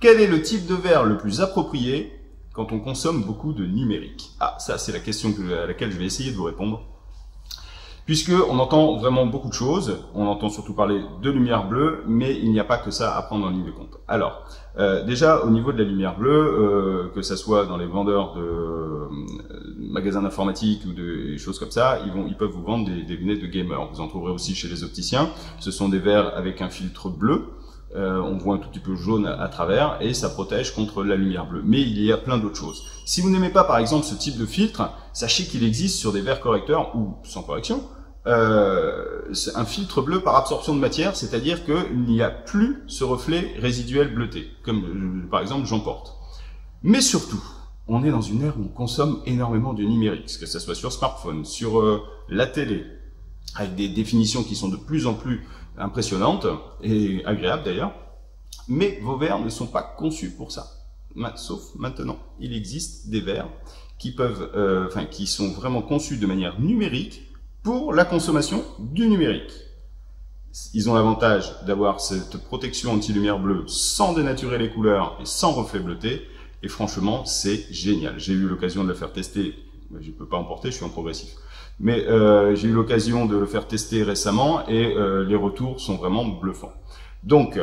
Quel est le type de verre le plus approprié quand on consomme beaucoup de numérique? Ah, ça c'est la question à laquelle je vais essayer de vous répondre puisque on entend vraiment beaucoup de choses. On entend surtout parler de lumière bleue, mais il n'y a pas que ça à prendre en ligne de compte. Alors, euh, déjà au niveau de la lumière bleue, euh, que ça soit dans les vendeurs de euh, magasins d'informatique ou des choses comme ça, ils vont, ils peuvent vous vendre des, des, de gamer. Vous en trouverez aussi chez les opticiens. Ce sont des verres avec un filtre bleu. Euh, on voit un tout petit peu jaune à, travers et ça protège contre la lumière bleue. Mais il y a plein d'autres choses. Si vous n'aimez pas par exemple ce type de filtre, sachez qu'il existe sur des verres correcteurs ou sans correction euh, un filtre bleu par absorption de matière, c'est-à-dire qu'il n'y a plus ce reflet résiduel bleuté, comme euh, par exemple j'en porte. Mais surtout, on est dans une ère où on consomme énormément de numérique, que ce soit sur smartphone, sur euh, la télé, avec des définitions qui sont de plus en plus impressionnantes et agréables d'ailleurs. Mais vos verres ne sont pas conçus pour ça. Sauf maintenant, il existe des verres qui peuvent, euh, enfin, qui sont vraiment conçus de manière numérique pour la consommation du numérique. Ils ont l'avantage d'avoir cette protection anti-lumière bleue sans dénaturer les couleurs et sans reflet bleuté. Et franchement, c'est génial. J'ai eu l'occasion de le faire tester. Je ne peux pas en porter, je suis en progressif. Mais euh, j'ai eu l'occasion de le faire tester récemment et euh, les retours sont vraiment bluffants. Donc,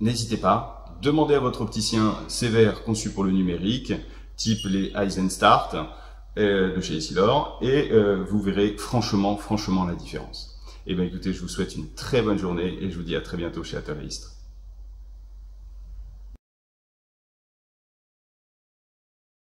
n'hésitez pas, demandez à votre opticien ces verres conçus pour le numérique, type les Eisenstart. Euh, de chez Essilor et euh, vous verrez franchement, franchement la différence. Eh bien écoutez, je vous souhaite une très bonne journée et je vous dis à très bientôt chez Atelier